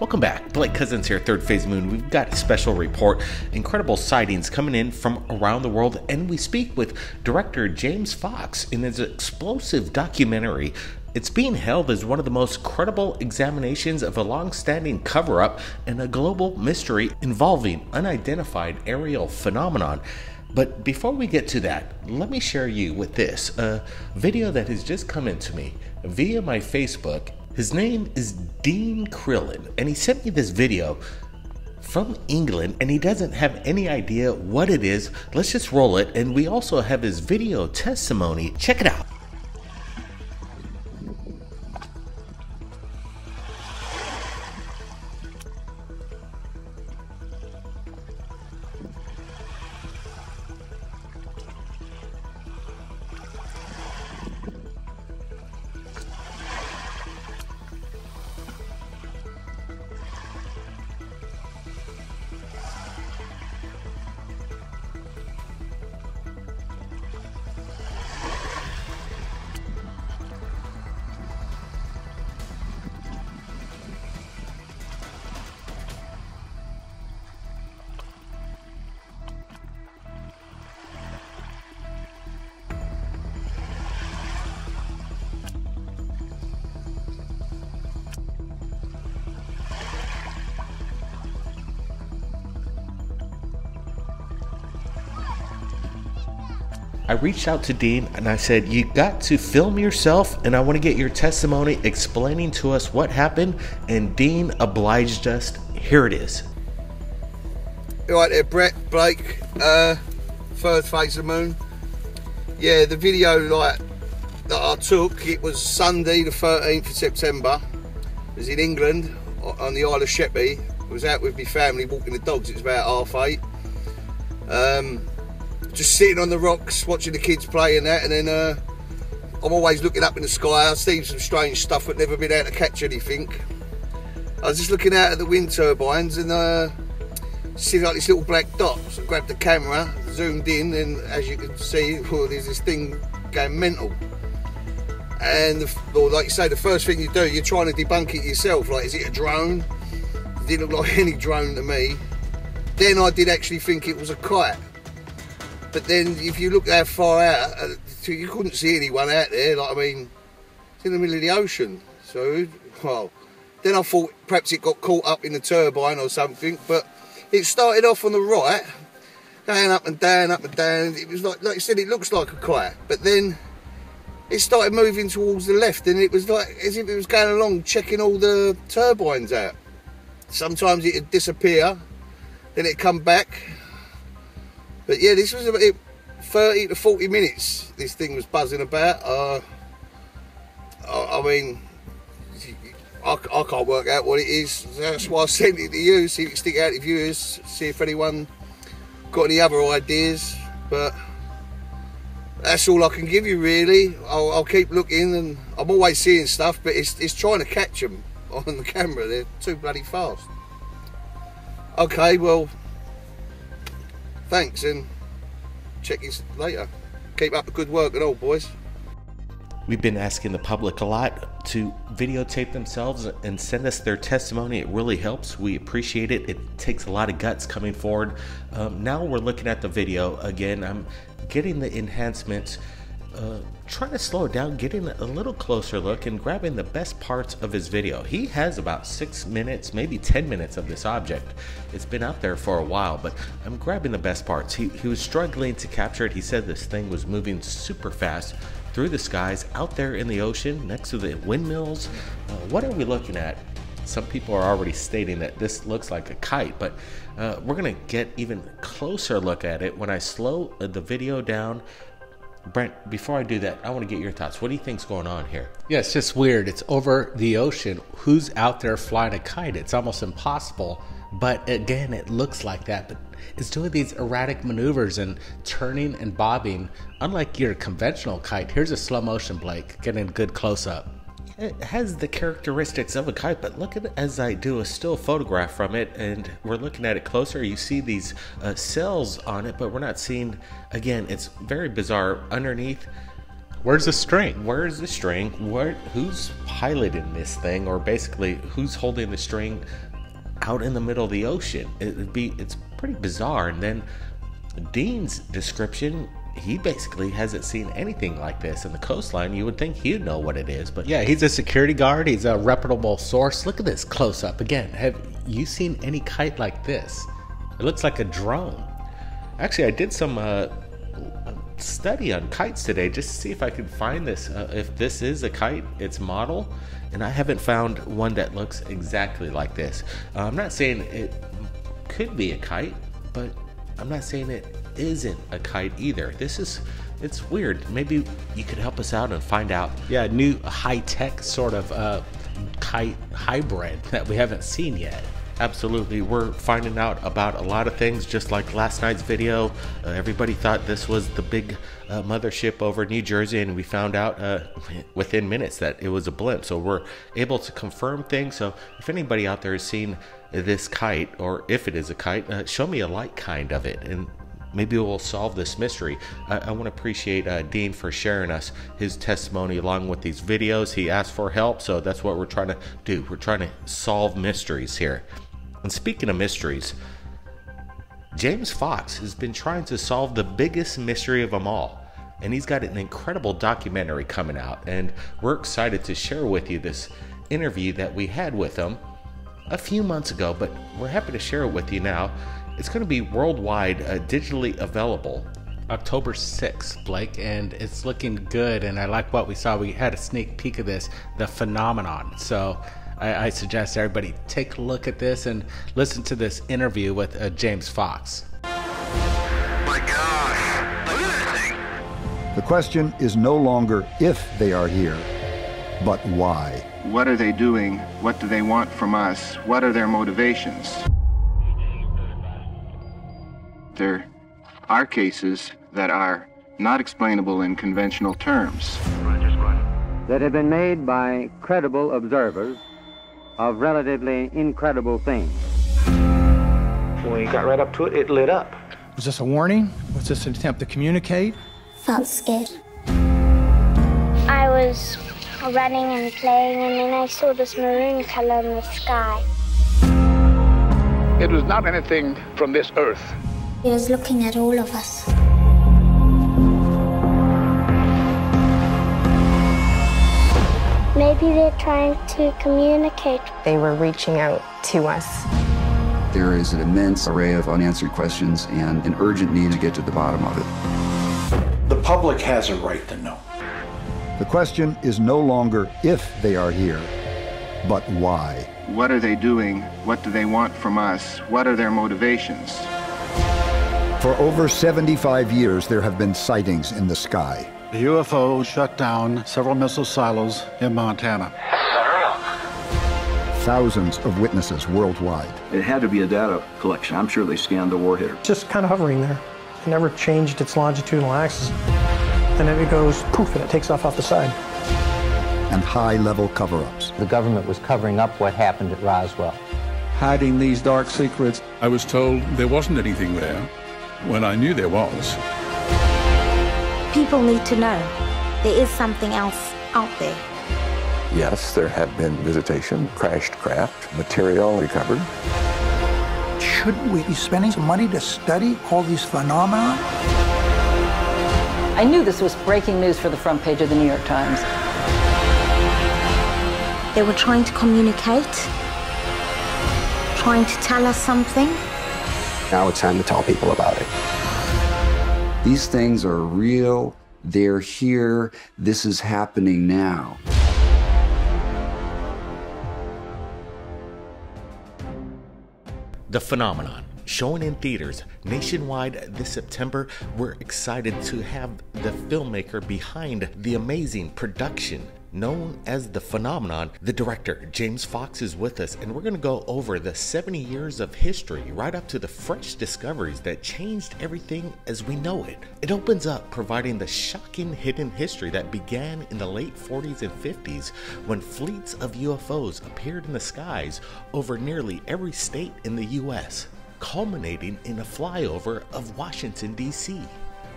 Welcome back. Blake Cousins here, Third Phase Moon. We've got a special report. Incredible sightings coming in from around the world, and we speak with director James Fox in his explosive documentary. It's being held as one of the most credible examinations of a long standing cover up and a global mystery involving unidentified aerial phenomenon. But before we get to that, let me share you with this a video that has just come into me via my Facebook. His name is Dean Krillin, and he sent me this video from England and he doesn't have any idea what it is. Let's just roll it. And we also have his video testimony. Check it out. I reached out to Dean and I said, You got to film yourself, and I want to get your testimony explaining to us what happened. And Dean obliged us. Here it is. Right there, Brent, Blake, uh, Third Phase of the Moon. Yeah, the video like that I took, it was Sunday the 13th of September. It was in England on the Isle of Sheppey. I was out with my family walking the dogs, it was about half eight. Um, just sitting on the rocks watching the kids play and that and then uh, I'm always looking up in the sky. I see some strange stuff but never been able to catch anything. I was just looking out at the wind turbines and uh, see like this little black dot so I grabbed the camera zoomed in and as you can see well, there's this thing going mental. And the, well, like you say the first thing you do you're trying to debunk it yourself. Like is it a drone? It didn't look like any drone to me. Then I did actually think it was a kite but then if you look that far out, uh, you couldn't see anyone out there. Like, I mean, it's in the middle of the ocean. So, well, then I thought perhaps it got caught up in the turbine or something. But it started off on the right, going up and down, up and down. It was like, like I said, it looks like a kite. But then it started moving towards the left and it was like as if it was going along checking all the turbines out. Sometimes it'd disappear, then it'd come back, but yeah, this was about 30 to 40 minutes this thing was buzzing about. Uh, I, I, mean, I, I, can't work out what it is. That's why I sent it to you, see if it stick out to viewers, see if anyone got any other ideas. But that's all I can give you really. I'll, I'll keep looking and I'm always seeing stuff, but it's, it's trying to catch them on the camera. They're too bloody fast. Okay, well, Thanks and check you later. Keep up the good work and all, boys. We've been asking the public a lot to videotape themselves and send us their testimony. It really helps. We appreciate it. It takes a lot of guts coming forward. Um, now we're looking at the video again. I'm getting the enhancements uh, trying to slow it down, getting a little closer look, and grabbing the best parts of his video. He has about six minutes, maybe 10 minutes of this object. It's been out there for a while, but I'm grabbing the best parts. He, he was struggling to capture it. He said this thing was moving super fast through the skies, out there in the ocean, next to the windmills. Uh, what are we looking at? Some people are already stating that this looks like a kite, but uh, we're gonna get even closer look at it when I slow the video down Brent, before I do that, I want to get your thoughts. What do you think's going on here? Yeah, it's just weird. It's over the ocean. Who's out there flying a kite? It's almost impossible. But again, it looks like that. But it's doing these erratic maneuvers and turning and bobbing. Unlike your conventional kite, here's a slow motion, Blake, getting a good close up it has the characteristics of a kite, but look at it as I do a still photograph from it, and we're looking at it closer. You see these uh, cells on it, but we're not seeing. Again, it's very bizarre. Underneath, where's the string? Where's the string? Where? Who's piloting this thing, or basically who's holding the string out in the middle of the ocean. It'd be it's pretty bizarre. And then Dean's description he basically hasn't seen anything like this in the coastline. You would think he'd know what it is, but yeah, he's a security guard. He's a reputable source. Look at this close up again. Have you seen any kite like this? It looks like a drone. Actually, I did some uh, study on kites today just to see if I could find this. Uh, if this is a kite, its model, and I haven't found one that looks exactly like this. Uh, I'm not saying it could be a kite, but I'm not saying it isn't a kite either. This is it's weird. Maybe you could help us out and find out. Yeah, new high tech sort of uh, kite hybrid that we haven't seen yet. Absolutely. We're finding out about a lot of things, just like last night's video. Uh, everybody thought this was the big uh, mothership over New Jersey, and we found out uh, within minutes that it was a blimp. So we're able to confirm things. So if anybody out there has seen this kite, or if it is a kite, uh, show me a light kind of it, and maybe we'll solve this mystery. I, I want to appreciate uh, Dean for sharing us his testimony along with these videos. He asked for help, so that's what we're trying to do. We're trying to solve mysteries here. And speaking of mysteries, James Fox has been trying to solve the biggest mystery of them all. And he's got an incredible documentary coming out. And we're excited to share with you this interview that we had with him a few months ago, but we're happy to share it with you now. It's going to be worldwide uh, digitally available October 6th, Blake, and it's looking good. And I like what we saw. We had a sneak peek of this, the phenomenon. So I, I suggest everybody take a look at this and listen to this interview with uh, James Fox. My gosh, look at this thing. The question is no longer if they are here, but why. What are they doing? What do they want from us? What are their motivations? There are cases that are not explainable in conventional terms. that have been made by credible observers of relatively incredible things. When we got right up to it, it lit up. Was this a warning? Was this an attempt to communicate? Felt scared. I was running and playing, and then I saw this maroon color in the sky. It was not anything from this earth. He was looking at all of us. Maybe they're trying to communicate. They were reaching out to us. There is an immense array of unanswered questions and an urgent need to get to the bottom of it. The public has a right to know. The question is no longer if they are here, but why. What are they doing? What do they want from us? What are their motivations? For over 75 years, there have been sightings in the sky. The UFO shut down several missile silos in Montana. Thousands of witnesses worldwide. It had to be a data collection. I'm sure they scanned the warhead. Just kind of hovering there. It never changed its longitudinal axis. And then it goes poof and it takes off off the side. And high level cover ups. The government was covering up what happened at Roswell. Hiding these dark secrets. I was told there wasn't anything there when I knew there was. People need to know there is something else out there. Yes, there have been visitation, crashed craft, material recovered. Shouldn't we be spending some money to study all these phenomena? I knew this was breaking news for the front page of the New York Times. They were trying to communicate, trying to tell us something. Now it's time to tell people about it. These things are real. They're here. This is happening now. The Phenomenon, shown in theaters nationwide this September. We're excited to have the filmmaker behind the amazing production known as The Phenomenon. The director, James Fox, is with us, and we're going to go over the 70 years of history right up to the fresh discoveries that changed everything as we know it. It opens up providing the shocking hidden history that began in the late 40s and 50s when fleets of UFOs appeared in the skies over nearly every state in the US, culminating in a flyover of Washington, D.C.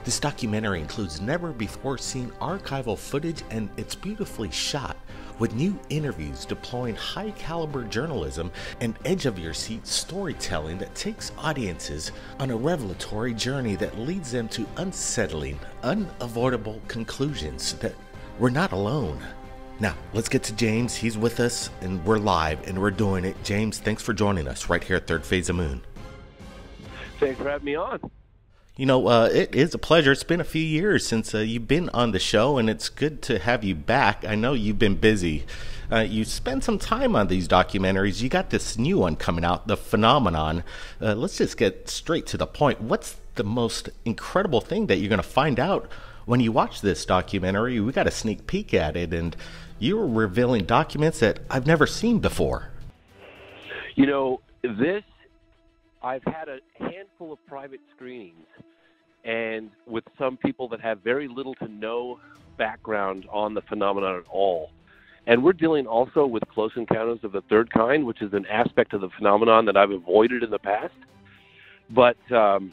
This documentary includes never before seen archival footage and it's beautifully shot with new interviews deploying high caliber journalism and edge of your seat storytelling that takes audiences on a revelatory journey that leads them to unsettling, unavoidable conclusions that we're not alone. Now, let's get to James. He's with us and we're live and we're doing it. James, thanks for joining us right here at Third Phase of Moon. Thanks for having me on. You know, uh, it is a pleasure. It's been a few years since uh, you've been on the show, and it's good to have you back. I know you've been busy. Uh, you spend some time on these documentaries. You got this new one coming out, The Phenomenon. Uh, let's just get straight to the point. What's the most incredible thing that you're going to find out when you watch this documentary? We got a sneak peek at it, and you're revealing documents that I've never seen before. You know, this I've had a handful of private screenings, and with some people that have very little to no background on the phenomenon at all. And we're dealing also with close encounters of the third kind, which is an aspect of the phenomenon that I've avoided in the past. But um,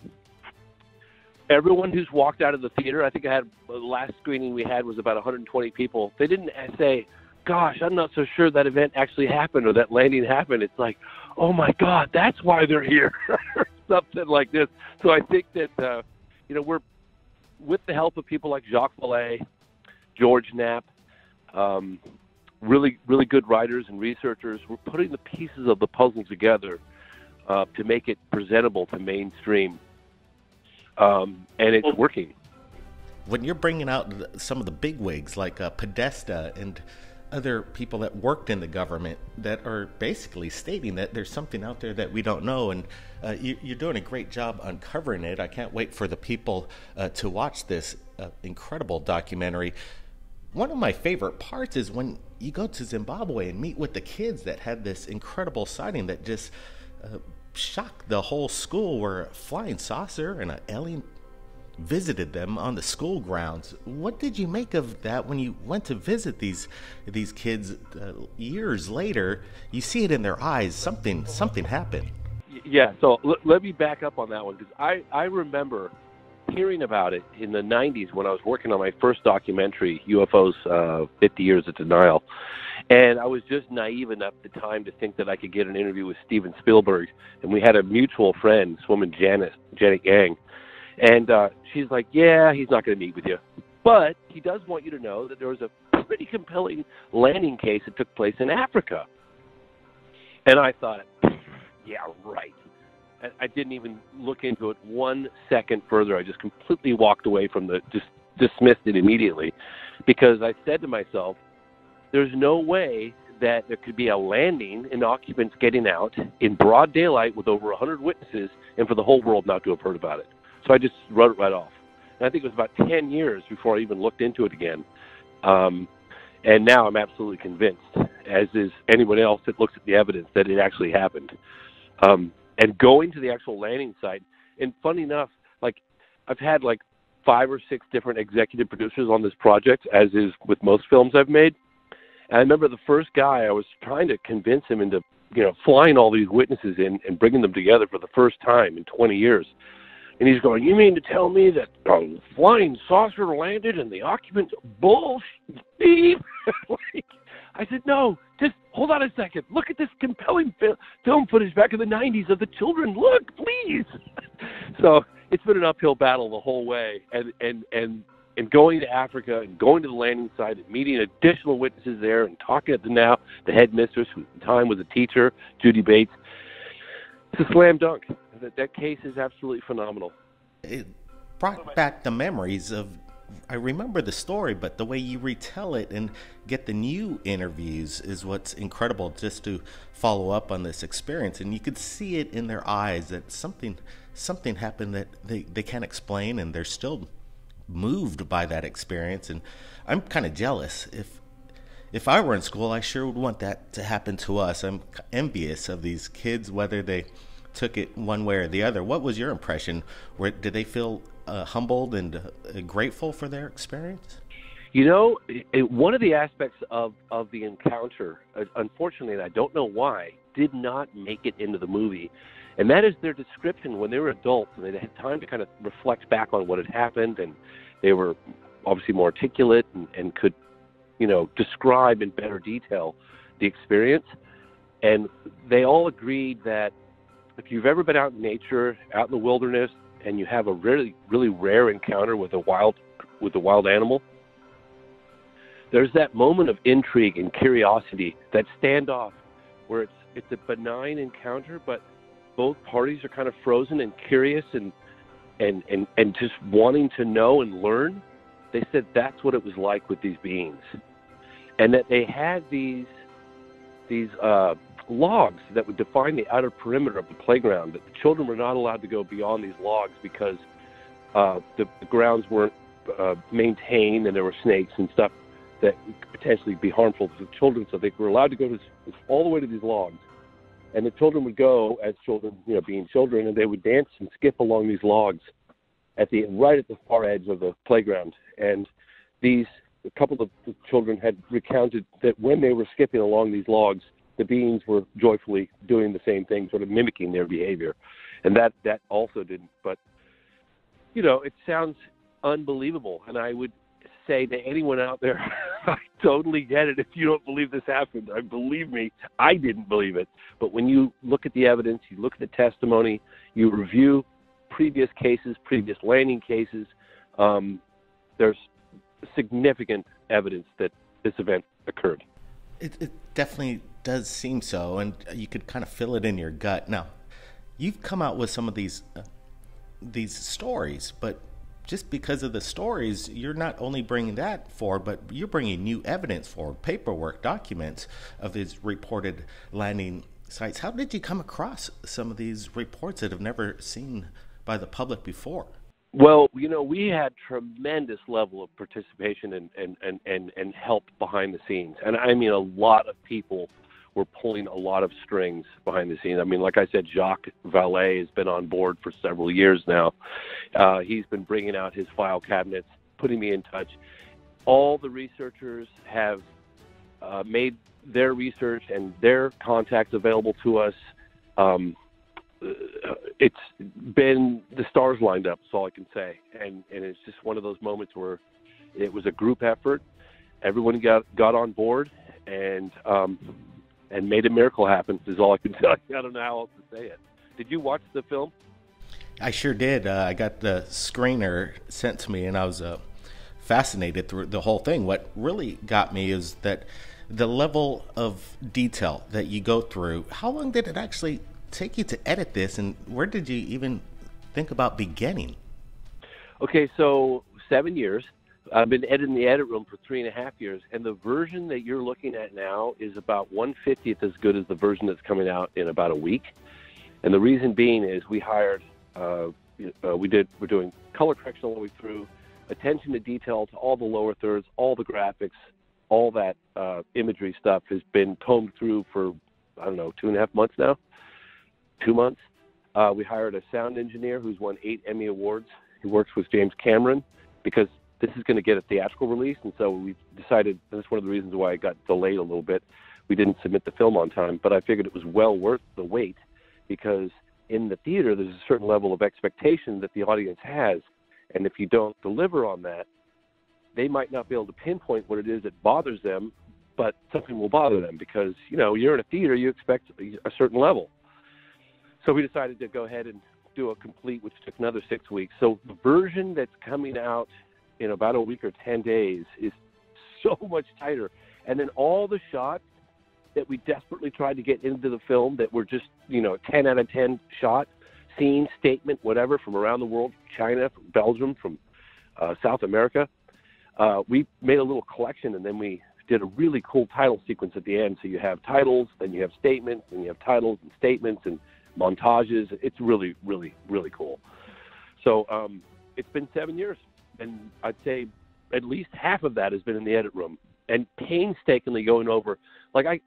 everyone who's walked out of the theater, I think I had the last screening we had was about 120 people. They didn't say, "Gosh, I'm not so sure that event actually happened or that landing happened." It's like, oh my God, that's why they're here, something like this. So I think that uh, you know we're with the help of people like Jacques Vallée, George Knapp, um, really really good writers and researchers. We're putting the pieces of the puzzle together uh, to make it presentable to mainstream, um, and it's working. When you're bringing out some of the big wigs like uh, Podesta and other people that worked in the government that are basically stating that there's something out there that we don't know, and uh, you, are doing a great job uncovering it. I can't wait for the people uh, to watch this uh, incredible documentary. One of my favorite parts is when you go to Zimbabwe and meet with the kids that had this incredible sighting that just uh, shocked the whole school, where a flying saucer and an alien visited them on the school grounds. What did you make of that when you went to visit these these kids uh, years later? You see it in their eyes. Something something happened. Yeah. So l- let me back up on that one because I I remember hearing about it in the 90s when I was working on my first documentary, UFOs uh, 50 Years of Denial. And I was just naive enough at the time to think that I could get an interview with Steven Spielberg. And we had a mutual friend, this woman Janet, Janet Yang, and uh, she's like, yeah, he's not going to meet with you. But he does want you to know that there was a pretty compelling landing case that took place in Africa. And I thought, yeah, right. I didn't even look into it one second further. I just completely walked away from the, just dismissed it immediately because I said to myself, there's no way that there could be a landing and occupants getting out in broad daylight with over 100 witnesses and for the whole world not to have heard about it. So I just wrote it right off. And I think it was about 10 years before I even looked into it again. Um, and now I'm absolutely convinced, as is anyone else that looks at the evidence, that it actually happened. Um, and going to the actual landing site, and funny enough, like I've had like five or six different executive producers on this project, as is with most films I've made. And I remember the first guy, I was trying to convince him into, you know, flying all these witnesses in and bringing them together for the first time in 20 years. And he's going, You mean to tell me that a flying saucer landed and the occupants bullshit? like, I said, No, just hold on a second. Look at this compelling fi- film footage back in the 90s of the children. Look, please. so it's been an uphill battle the whole way. And, and, and, and going to Africa and going to the landing site and meeting additional witnesses there and talking to the now the headmistress, who at the time was a teacher, Judy Bates, it's a slam dunk that that case is absolutely phenomenal. It brought back the memories of. I remember the story, but the way you retell it and get the new interviews is what's incredible. Just to follow up on this experience, and you could see it in their eyes that something something happened that they, they can't explain, and they're still moved by that experience. And I'm kind of jealous. If if I were in school, I sure would want that to happen to us. I'm envious of these kids, whether they took it one way or the other. What was your impression? Where, did they feel uh, humbled and uh, grateful for their experience? You know, it, one of the aspects of, of the encounter, uh, unfortunately, and I don't know why, did not make it into the movie. And that is their description when they were adults and they had time to kind of reflect back on what had happened and they were obviously more articulate and, and could you know, describe in better detail the experience. And they all agreed that if you've ever been out in nature, out in the wilderness, and you have a really, really rare encounter with a wild, with a wild animal, there's that moment of intrigue and curiosity, that standoff, where it's it's a benign encounter, but both parties are kind of frozen and curious and and and and just wanting to know and learn. They said that's what it was like with these beings, and that they had these these uh, logs that would define the outer perimeter of the playground. That the children were not allowed to go beyond these logs because uh, the, grounds weren't uh, maintained and there were snakes and stuff that could potentially be harmful to the children. So they were allowed to go to, all the way to these logs. And the children would go as children, you know, being children, and they would dance and skip along these logs at the right at the far edge of the playground. And these a couple of the children had recounted that when they were skipping along these logs, the beings were joyfully doing the same thing, sort of mimicking their behavior. And that that also didn't. But you know, it sounds unbelievable, and I would say to anyone out there, I totally get it if you don't believe this happened. I believe me, I didn't believe it. But when you look at the evidence, you look at the testimony, you review previous cases, previous landing cases, um, there's significant evidence that this event occurred. It, it definitely does seem so, and you could kind of feel it in your gut. Now, you've come out with some of these uh, these stories, but just because of the stories, you're not only bringing that forward, but you're bringing new evidence forward, paperwork, documents of these reported landing sites. How did you come across some of these reports that have never seen by the public before? Well, you know, we had tremendous level of participation and, and, and, and, and help behind the scenes. And I mean, a lot of people were pulling a lot of strings behind the scenes. I mean, like I said, Jacques Vallée has been on board for several years now. Uh, he's been bringing out his file cabinets, putting me in touch. All the researchers have uh, made their research and their contacts available to us. Um, uh, it's been the stars lined up. That's all I can say, and and it's just one of those moments where it was a group effort. Everyone got got on board, and um, and made a miracle happen. Is all I can tell you. I don't know how else to say it. Did you watch the film? I sure did. Uh, I got the screener sent to me, and I was uh, fascinated through the whole thing. What really got me is that the level of detail that you go through. How long did it actually take you to edit this, and where did you even think about beginning? Okay, so seven years. I've been editing the edit room for three and a half years, and the version that you're looking at now is about 150th as good as the version that's coming out in about a week. And the reason being is we hired, uh, uh, we did, we're doing color correction all the way through, attention to detail to all the lower thirds, all the graphics, all that uh, imagery stuff has been combed through for I don't know two and a half months now, two months. Uh, we hired a sound engineer who's won eight Emmy awards. He works with James Cameron because this is going to get a theatrical release, and so we decided that's one of the reasons why it got delayed a little bit. We didn't submit the film on time, but I figured it was well worth the wait because in the theater there's a certain level of expectation that the audience has, and if you don't deliver on that, they might not be able to pinpoint what it is that bothers them, but something will bother them because you know you're in a theater, you expect a certain level. So we decided to go ahead and do a complete, which took another six weeks. So the version that's coming out in about a week or 10 days is so much tighter. And then all the shots that we desperately tried to get into the film that were just, you know, 10 out of 10 shot, scene, statement, whatever, from around the world, China, from Belgium, from uh, South America. Uh, we made a little collection and then we did a really cool title sequence at the end. So you have titles, then you have statements, and you have titles and statements and montages. It's really, really, really cool. So um, it's been seven years and I'd say at least half of that has been in the edit room and painstakingly going over. Like I,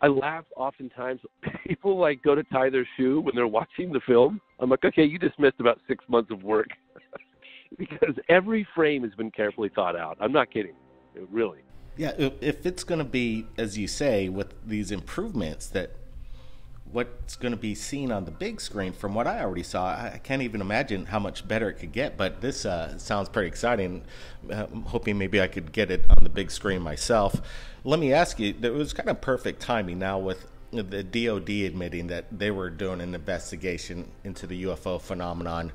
I laugh oftentimes. People like go to tie their shoe when they're watching the film. I'm like, okay, you just missed about six months of work because every frame has been carefully thought out. I'm not kidding, really. Yeah, if it's going to be, as you say, with these improvements that what's going to be seen on the big screen, from what I already saw, I can't even imagine how much better it could get. But this uh, sounds pretty exciting. Uh, I'm hoping maybe I could get it on the big screen myself. Let me ask you, it was kind of perfect timing now with the DoD admitting that they were doing an investigation into the UFO phenomenon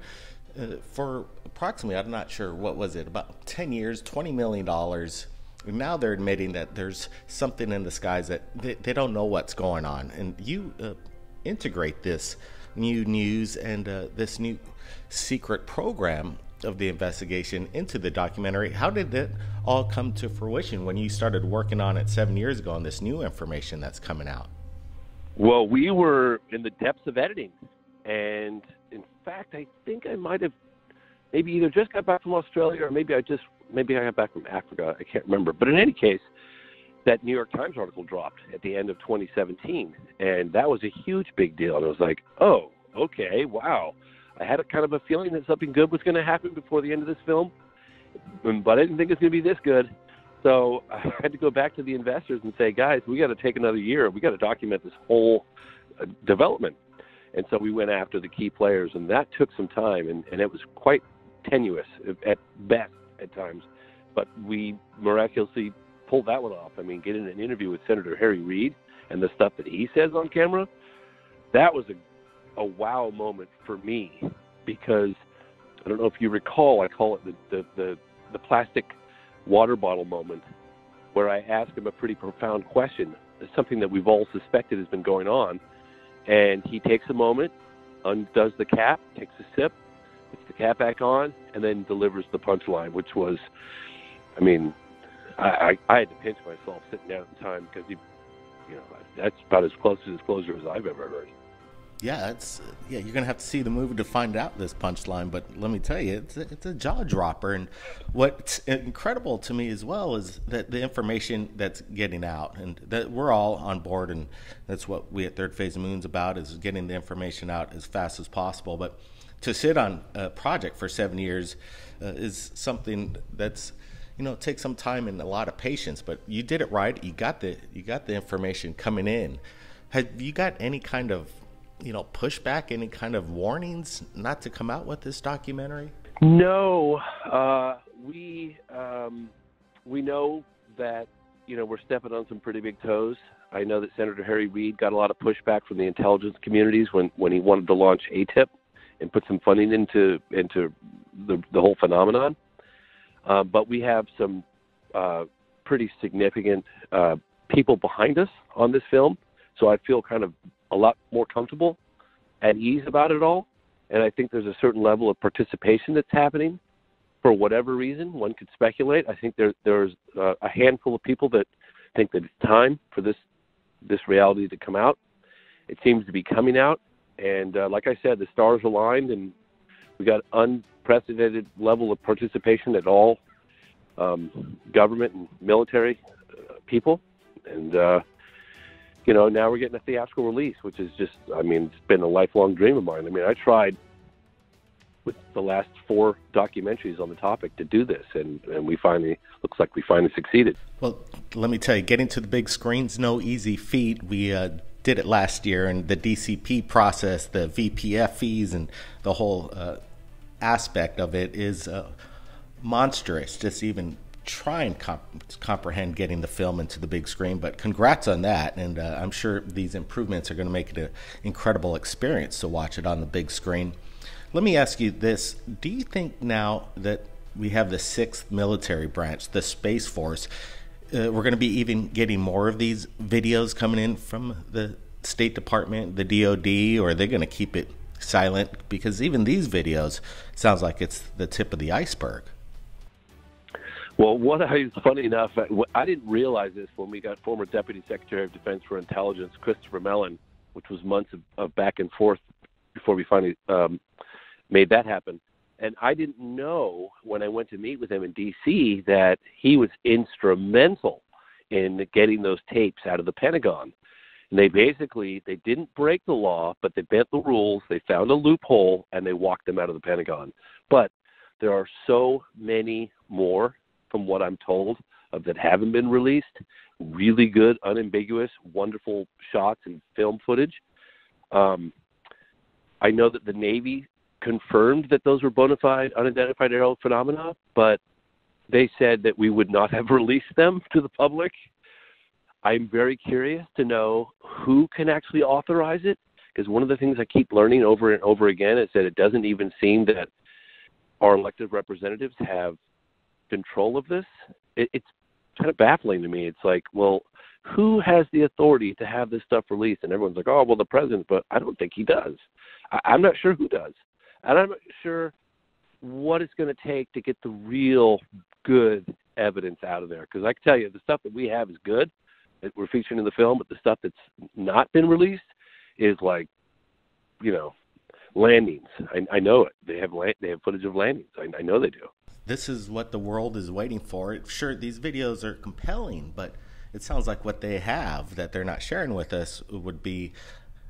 uh, for approximately, I'm not sure, what was it, about 10 years, $20 million. Now they're admitting that there's something in the skies that they, they don't know what's going on. And you uh, integrate this new news and uh, this new secret program of the investigation into the documentary. How did it all come to fruition when you started working on it seven years ago on this new information that's coming out? Well, we were in the depths of editing, and in fact, I think I might have maybe either just got back from Australia or maybe I just maybe I got back from Africa. I can't remember, but in any case, that New York Times article dropped at the end of 2017, and that was a huge big deal. And I was like, oh, okay, wow. I had a kind of a feeling that something good was going to happen before the end of this film, but I didn't think it was going to be this good. So I had to go back to the investors and say, guys, we got to take another year. We got to document this whole uh, development. And so we went after the key players, and that took some time, and, and it was quite tenuous at best at times. But we miraculously pulled that one off. I mean, getting an interview with Senator Harry Reid and the stuff that he says on camera, that was a, a wow moment for me because I don't know if you recall, I call it the, the, the, the plastic water bottle moment where I ask him a pretty profound question, it's something that we've all suspected has been going on. And he takes a moment, undoes the cap, takes a sip, puts the cap back on, and then delivers the punchline, which was, I mean, I, I, I had to pinch myself sitting down at the time because he, you know, that's about as close to disclosure as I've ever heard yeah, it's yeah. You're gonna have to see the movie to find out this punchline. But let me tell you, it's a, it's a jaw dropper. And what's incredible to me as well is that the information that's getting out, and that we're all on board, and that's what we at Third Phase Moon's about is getting the information out as fast as possible. But to sit on a project for seven years uh, is something that's you know takes some time and a lot of patience. But you did it right. You got the you got the information coming in. Have you got any kind of you know, pushback, any kind of warnings not to come out with this documentary? No, uh, we um, we know that you know we're stepping on some pretty big toes. I know that Senator Harry Reid got a lot of pushback from the intelligence communities when when he wanted to launch AATIP and put some funding into into the the whole phenomenon. Uh, but we have some uh, pretty significant uh, people behind us on this film, so I feel kind of a lot more comfortable, at ease about it all. And I think there's a certain level of participation that's happening for whatever reason. One could speculate. I think there, there's uh, a handful of people that think that it's time for this this reality to come out. It seems to be coming out, and uh, like I said, the stars aligned, and we got unprecedented level of participation at all um, government and military uh, people, and uh, you know, now we're getting a theatrical release, which is just, I mean, it's been a lifelong dream of mine. I mean, I tried with the last four documentaries on the topic to do this, and, and we finally, looks like we finally succeeded. Well, let me tell you, getting to the big screen's no easy feat. We uh, did it last year, and the DCP process, the VPF fees, and the whole uh, aspect of it is uh, monstrous. Just even try and comp- comprehend getting the film into the big screen. But congrats on that, and uh, I'm sure these improvements are going to make it an incredible experience to watch it on the big screen. Let me ask you this: Do you think now that we have the sixth military branch, the Space Force, uh, we're going to be even getting more of these videos coming in from the State Department, the DoD, or are they going to keep it silent? Because even these videos sounds like it's the tip of the iceberg. Well, what I funny enough, I didn't realize this when we got former Deputy Secretary of Defense for Intelligence Christopher Mellon, which was months of, of back and forth before we finally um, made that happen. And I didn't know when I went to meet with him in D.C. that he was instrumental in getting those tapes out of the Pentagon. And they basically they didn't break the law, but they bent the rules. They found a loophole and they walked them out of the Pentagon. But there are so many more from what I'm told, of that haven't been released. Really good, unambiguous, wonderful shots and film footage Um, I know that the Navy confirmed that those were bona fide unidentified aerial phenomena, but they said that we would not have released them to the public. I'm very curious to know who can actually authorize it because one of the things I keep learning over and over again is that it doesn't even seem that our elected representatives have control of this. It, it's kind of baffling to me. It's like, well, who has the authority to have this stuff released? And everyone's like, oh, well, the president, but I don't think he does. I, I'm not sure who does. And I'm not sure what it's going to take to get the real good evidence out of there. Because I can tell you, the stuff that we have is good that we're featuring in the film, but the stuff that's not been released is like, you know, landings. I, I know it. They have land, they have footage of landings. I, I know they do. This is what the world is waiting for. Sure, these videos are compelling, but it sounds like what they have that they're not sharing with us would be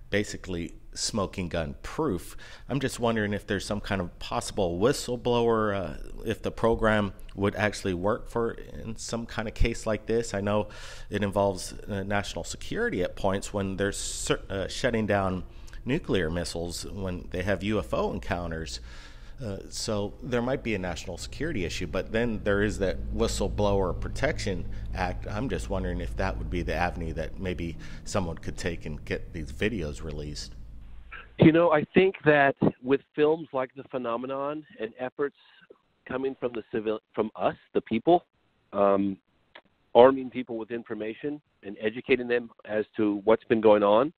basically smoking gun proof. I'm just wondering if there's some kind of possible whistleblower, uh, if the program would actually work for in some kind of case like this. I know it involves uh, national security at points when they're uh, shutting down nuclear missiles when they have UFO encounters. Uh, so there might be a national security issue, but then there is that Whistleblower Protection Act. I'm just wondering if that would be the avenue that maybe someone could take and get these videos released. You know, I think that with films like The Phenomenon and efforts coming from the civil, from us, the people, um, arming people with information and educating them as to what's been going on,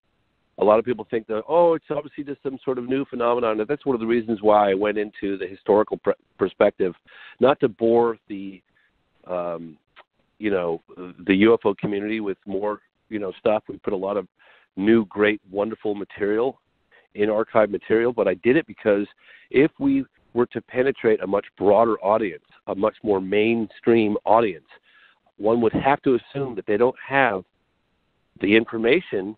a lot of people think that oh it's obviously just some sort of new phenomenon and that's one of the reasons why i went into the historical pr- perspective not to bore the um you know the ufo community with more you know stuff. We put a lot of new great wonderful material in archive material but i did it because if we were to penetrate a much broader audience a much more mainstream audience one would have to assume that they don't have the information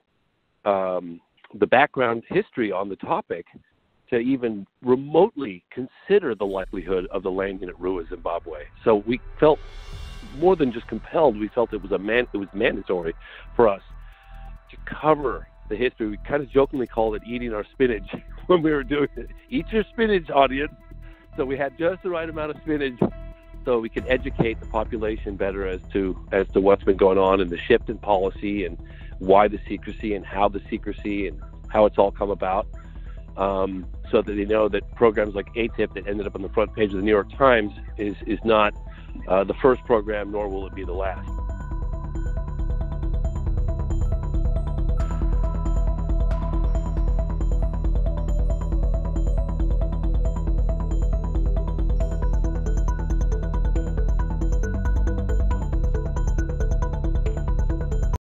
um, the background history on the topic to even remotely consider the likelihood of the landing at Ruwa, Zimbabwe. So we felt more than just compelled. We felt it was a man. It was mandatory for us to cover the history. We kind of jokingly called it eating our spinach when we were doing it. Eat your spinach, audience. So we had just the right amount of spinach so we could educate the population better as to as to what's been going on and the shift in policy and why the secrecy and how the secrecy and how it's all come about, um, so that they know that programs like AATIP that ended up on the front page of the New York Times is is not uh, the first program, nor will it be the last.